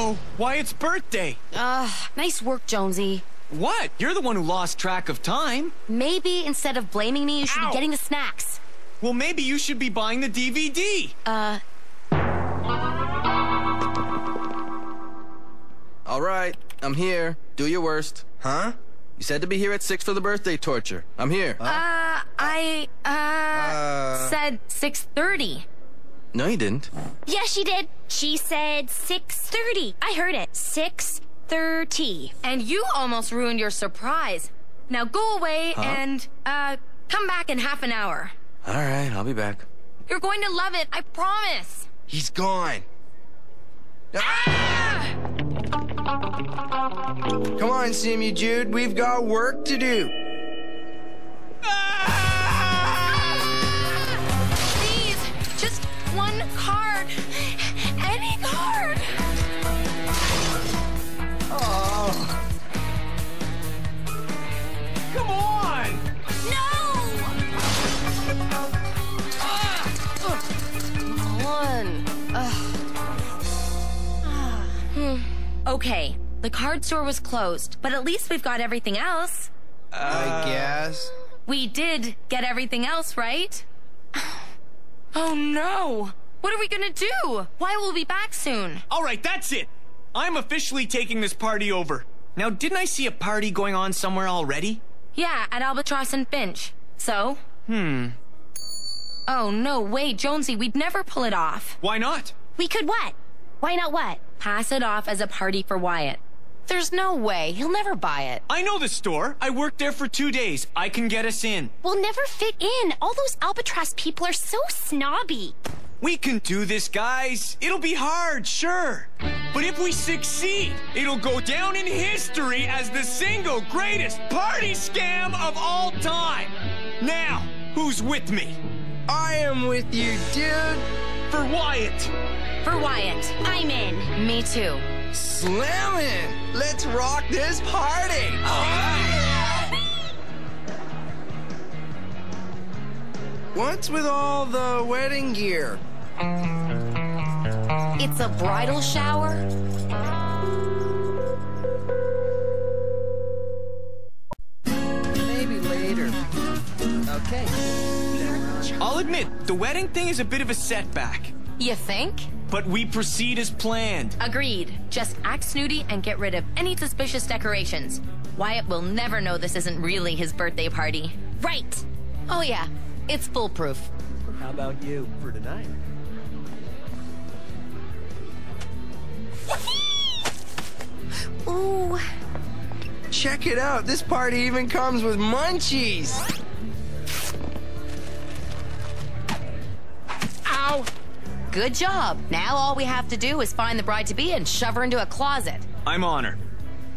Uh-oh, Wyatt's birthday. Ugh, nice work, Jonesy. What? You're the one who lost track of time. Maybe instead of blaming me, you should Ow. be getting the snacks. Well, maybe you should be buying the DVD. Uh, All right, I'm here. Do your worst. Huh? You said to be here at 6 for the birthday torture. I'm here. uh, I, uh, Uh. said 6.30. No, you didn't. Yes, she did. She said 6.30. I heard it. 6.30. And you almost ruined your surprise. Now go away and, uh, come back in half an hour. All right, I'll be back. You're going to love it, I promise. He's gone. Ah! Come on, Simmy Jude. We've got work to do. One. Hmm. Okay, the card store was closed, but at least we've got everything else. I guess. We did get everything else, right? Oh no! What are we gonna do? Wyatt will be back soon? All right, that's it. I'm officially taking this party over. Now, didn't I see a party going on somewhere already? Yeah, at Albatross and Finch. So? Hmm. Oh no, wait, Jonesy, we'd never pull it off. Why not? We could what? Why not what? Pass it off as a party for Wyatt. There's no way. He'll never buy it. I know the store. I worked there for two days. I can get us in. We'll never fit in. All those Albatross people are so snobby. We can do this, guys. It'll be hard, sure. But if we succeed, it'll go down in history as the single greatest party scam of all time. Now, who's with me? I am with you, dude. For Wyatt. For Wyatt. I'm in. Me too. Slammin'. Let's rock this party. What's with all the wedding gear? It's a bridal shower? Maybe later. Okay. I'll admit, the wedding thing is a bit of a setback. You think? But we proceed as planned. Agreed. Just act snooty and get rid of any suspicious decorations. Wyatt will never know this isn't really his birthday party. Right. Oh yeah, it's foolproof. How about you for tonight? Ooh. Check it out. This party even comes with munchies. Good job. Now all we have to do is find the bride to be and shove her into a closet. I'm on her.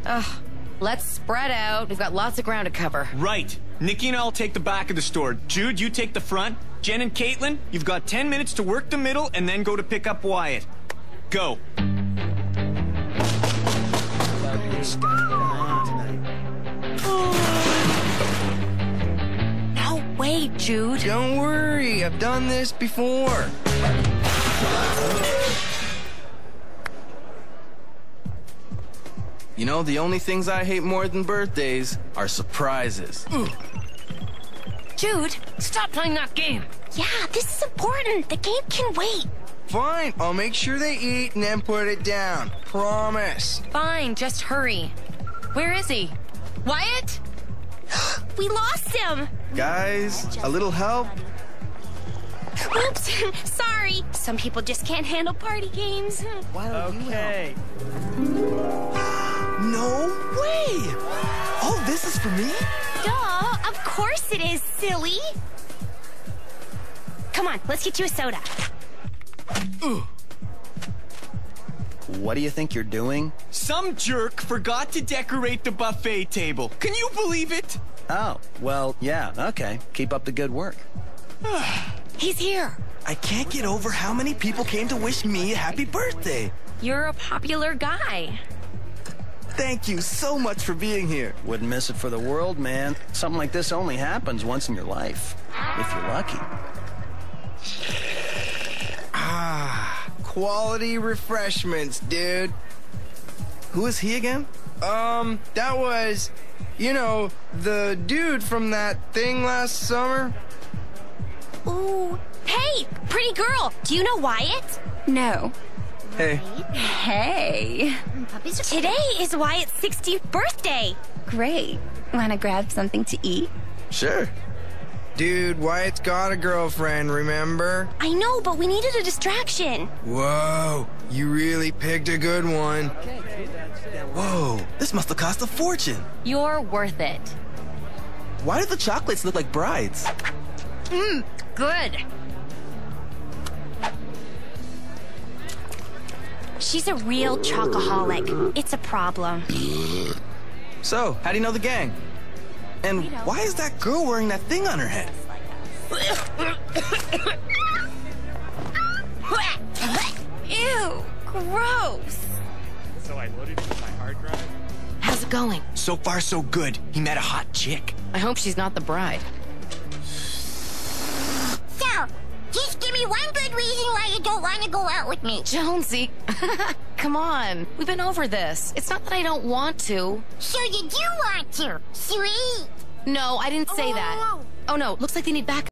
Ugh. Let's spread out. We've got lots of ground to cover. Right. Nikki and I'll take the back of the store. Jude, you take the front. Jen and Caitlin, you've got 10 minutes to work the middle and then go to pick up Wyatt. Go. No way, Jude. Don't worry. I've done this before. You know, the only things I hate more than birthdays are surprises. Mm. Jude, stop playing that game. Yeah, this is important. The game can wait. Fine. I'll make sure they eat and then put it down. Promise. Fine, just hurry. Where is he? Wyatt? We lost him. Guys, a little help? Oops. Sorry. Some people just can't handle party games. Why don't you help? No way! Oh, this is for me? Duh. Of course it is, silly. Come on, let's get you a soda. What do you think you're doing? Some jerk forgot to decorate the buffet table. Can you believe it? Oh, well, yeah, okay. Keep up the good work. He's here. I can't get over how many people came to wish me a happy birthday. You're a popular guy. Thank you so much for being here. Wouldn't miss it for the world, man. Something like this only happens once in your life. If you're lucky. Ah, quality refreshments, dude. Who is he again? Um, that was, you know, the dude from that thing last summer. Ooh. Hey, pretty girl. Do you know Wyatt? No. Hey. Hey. Today is Wyatt's 60th birthday. Great. Wanna grab something to eat? Sure. Dude, Wyatt's got a girlfriend, remember? I know, but we needed a distraction. Whoa, you really picked a good one. Whoa, this must have cost a fortune. You're worth it. Why do the chocolates look like brides? Hmm. Good. She's a real chocoholic. It's a problem. So, how do you know the gang? And why is that girl wearing that thing on her head? Ew, gross. So I loaded it my hard drive. How's it going? So far, so good. He met a hot chick. I hope she's not the bride. Good reason why you don't want to go out with me. Jonesy, come on. We've been over this. It's not that I don't want to. So you do want to. Sweet. No, I didn't say oh, that. Oh no, looks like they need backup.